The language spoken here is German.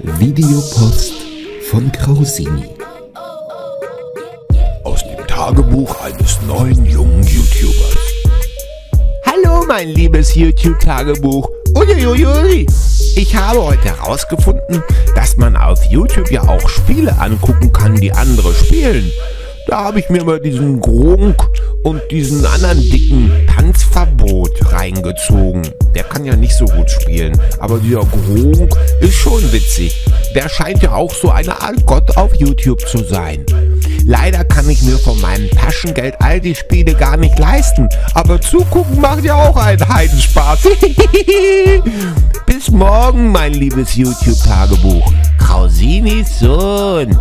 Videopost von Krausini. Aus dem Tagebuch eines neuen jungen YouTubers. Hallo, mein liebes YouTube-Tagebuch. Uiuiui. Ich habe heute herausgefunden, dass man auf YouTube ja auch Spiele angucken kann, die andere spielen. Da habe ich mir mal diesen Gronk und diesen anderen dicken Tanzverbot reingezogen. Der kann ja nicht so gut spielen, aber dieser Gronk ist schon witzig. Der scheint ja auch so eine Art Gott auf YouTube zu sein. Leider kann ich mir von meinem Taschengeld all die Spiele gar nicht leisten, aber zugucken macht ja auch einen Heidenspaß. Bis morgen, mein liebes YouTube-Tagebuch. Krausinis Sohn.